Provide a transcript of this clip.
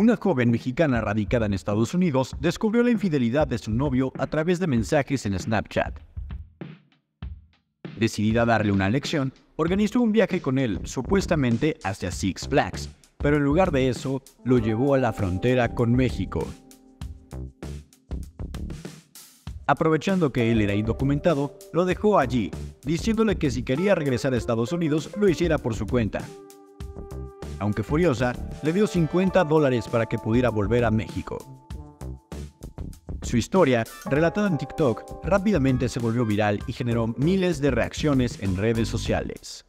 Una joven mexicana radicada en Estados Unidos descubrió la infidelidad de su novio a través de mensajes en Snapchat. Decidida a darle una lección, organizó un viaje con él, supuestamente hacia Six Flags, pero en lugar de eso, lo llevó a la frontera con México. Aprovechando que él era indocumentado, lo dejó allí, diciéndole que si quería regresar a Estados Unidos, lo hiciera por su cuenta. Aunque furiosa, le dio 50 dólares para que pudiera volver a México. Su historia, relatada en TikTok, rápidamente se volvió viral y generó miles de reacciones en redes sociales.